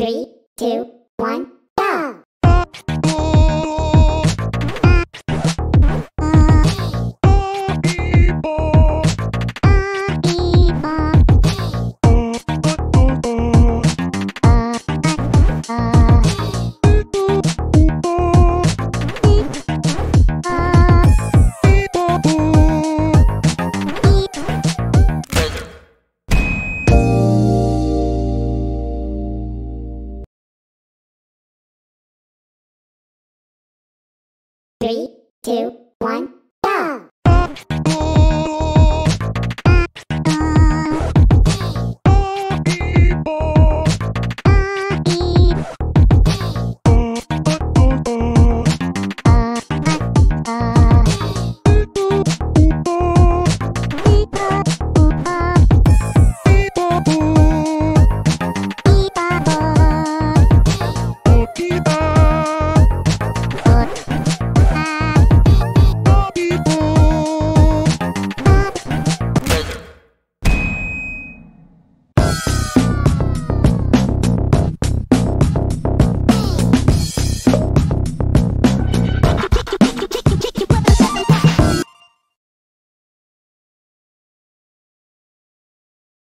Three, two, one, two, one,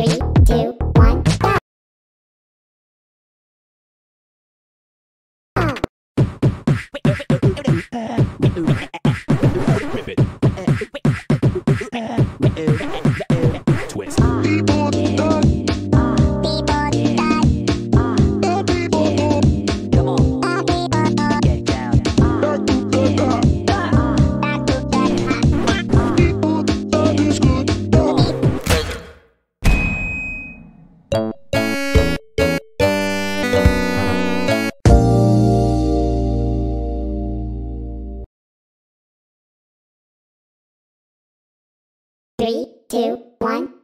Three, two, Three, two, one,